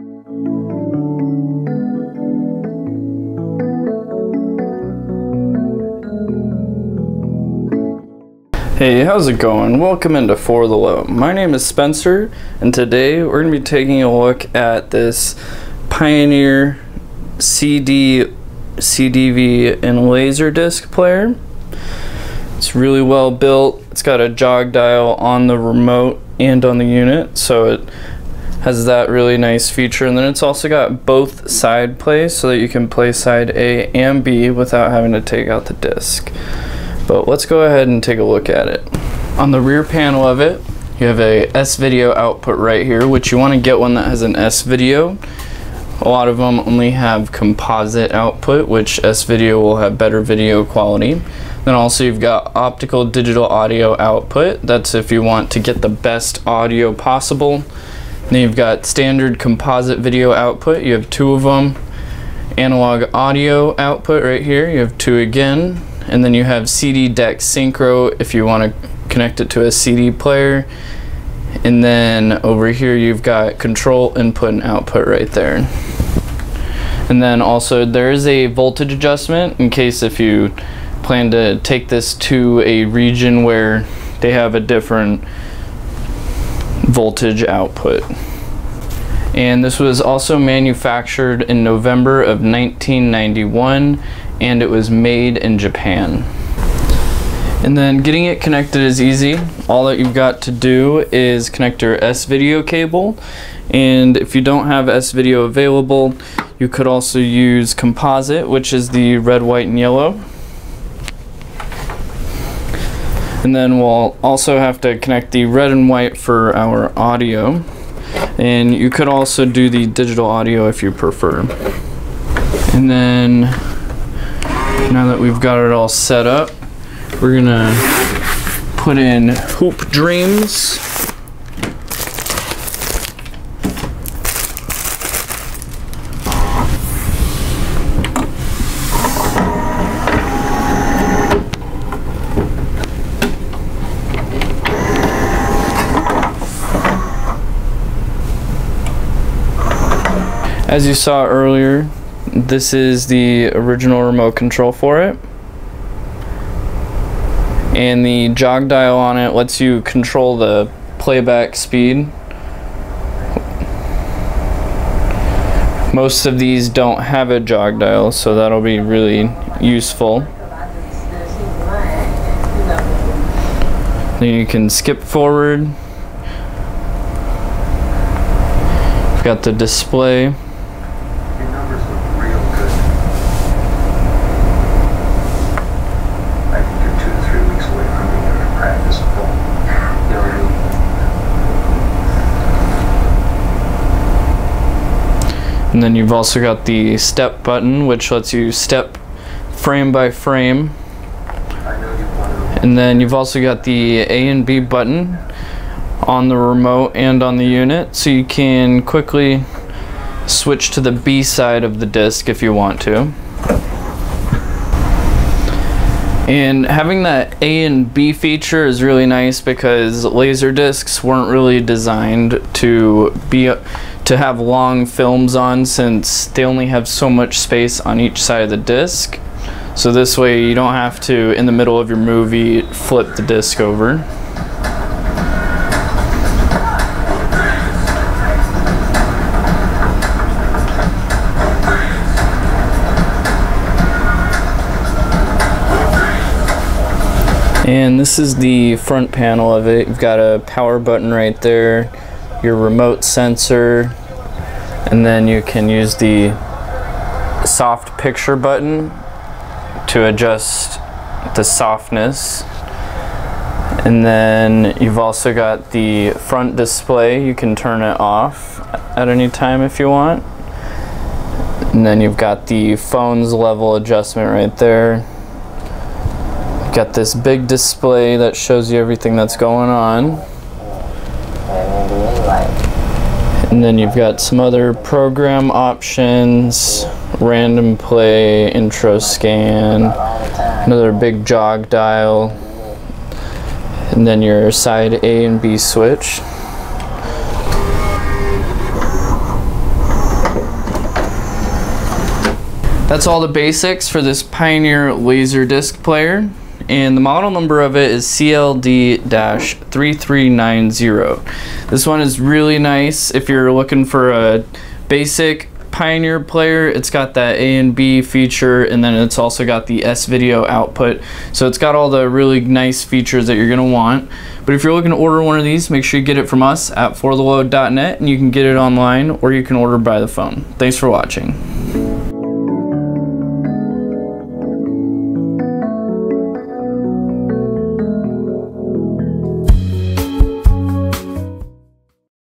Hey, how's it going? Welcome into For the Low. My name is Spencer, and today we're going to be taking a look at this Pioneer CD, CDV, and Laserdisc player. It's really well built. It's got a jog dial on the remote and on the unit, so it has that really nice feature. And then it's also got both side plays so that you can play side A and B without having to take out the disc. But let's go ahead and take a look at it. On the rear panel of it, you have a S-video output right here, which you want to get one that has an S-video. A lot of them only have composite output, which S-video will have better video quality. Then also you've got optical digital audio output. That's if you want to get the best audio possible. Then you've got standard composite video output. You have two of them. Analog audio output right here. You have two again and then you have CD deck synchro if you want to connect it to a CD player and then over here you've got control input and output right there and then also there is a voltage adjustment in case if you plan to take this to a region where they have a different voltage output and this was also manufactured in November of 1991 and it was made in Japan. And then getting it connected is easy. All that you've got to do is connect your S-Video cable. And if you don't have S-Video available, you could also use composite, which is the red, white, and yellow. And then we'll also have to connect the red and white for our audio. And you could also do the digital audio if you prefer. And then now that we've got it all set up, we're gonna put in Hoop Dreams. As you saw earlier, this is the original remote control for it. And the jog dial on it lets you control the playback speed. Most of these don't have a jog dial, so that'll be really useful. Then you can skip forward. We've got the display. And then you've also got the step button, which lets you step frame by frame. And then you've also got the A and B button on the remote and on the unit, so you can quickly switch to the B side of the disc if you want to. And having that A and B feature is really nice because laser discs weren't really designed to be to have long films on since they only have so much space on each side of the disc. So this way you don't have to, in the middle of your movie, flip the disc over. And this is the front panel of it. You've got a power button right there, your remote sensor, and then you can use the soft picture button to adjust the softness. And then you've also got the front display. You can turn it off at any time if you want. And then you've got the phone's level adjustment right there. You've got this big display that shows you everything that's going on and then you've got some other program options, random play, intro scan, another big jog dial, and then your side A and B switch. That's all the basics for this Pioneer Laserdisc player. And the model number of it is CLD-3390. This one is really nice if you're looking for a basic Pioneer player. It's got that A and B feature and then it's also got the S video output. So it's got all the really nice features that you're going to want. But if you're looking to order one of these, make sure you get it from us at forthelow.net and you can get it online or you can order by the phone. Thanks for watching.